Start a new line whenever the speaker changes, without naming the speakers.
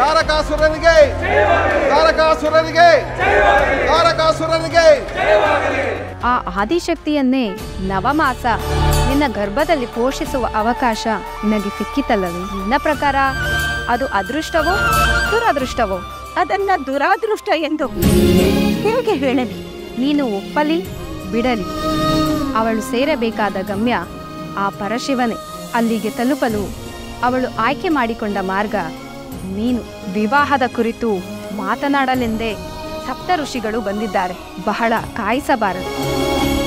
ತಾರಕಾಸುರನಿಗೆ. ತಾರಕಾಸುರನಿಗೆ. ತಾರಕಾಸುರನಿಗೆ.
ಆ ಆದಿಶಕ್ತಿಯನ್ನೇ ನವಮಾಸ ನಿನ್ನ ಗರ್ಭದಲ್ಲಿ ಪೋಷಿಸುವ ಅವಕಾಶ ನಿನಗೆ ಸಿಕ್ಕಿತಲ್ಲವೇ? ನಿನ್ನ ಪ್ರಕಾರ ಅದು ಅದೃಷ್ಟವೋ ದುರದೃಷ್ಟವೋ?
ಅದನ್ನ ದುರಾದೃಷ್ಟ ಎಂದು ಹೇಗೆ ಹೇಳಲಿ?
ನೀನು ಒಪ್ಪಲಿ ಬಿಡಲಿ. ಅವಳು ಸೇರಬೇಕಾದ ಗಮ್ಯ ಆ ಪರಶಿವನೇ. ಅಲ್ಲಿಗೆ ತಲುಪಲು ಅವಳು ಆಯ್ಕೆ ಮಾಡಿಕೊಂಡ ಮಾರ್ಗ ನೀನು ವಿವಾಹದ ಕುರಿತು ಮಾತನಾಡಲೆಂದೇ ಸಪ್ತ ಋಷಿಗಳು ಬಂದಿದ್ದಾರೆ. ಬಹಳ ಕಾಯಿಸಬಾರದು.